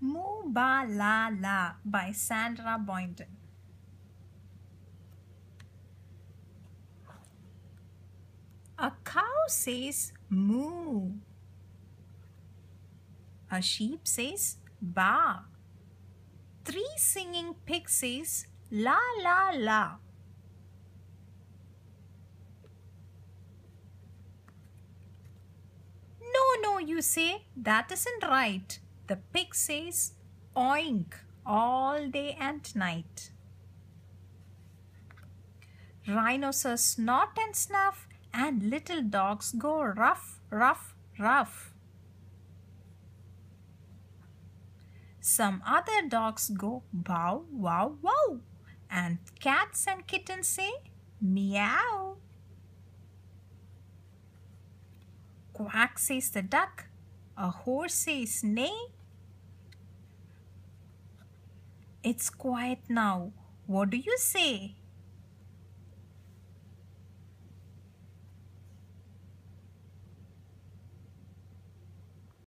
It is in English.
Moo Baa La La by Sandra Boynton. A cow says moo. A sheep says ba. Three singing pigs says la la la. No, no, you say, that isn't right. The pig says oink all day and night. Rhinoceros snort and snuff and little dogs go rough, rough, rough. Some other dogs go bow, wow, wow. And cats and kittens say meow. Quack says the duck. A horse says neigh. It's quiet now. What do you say?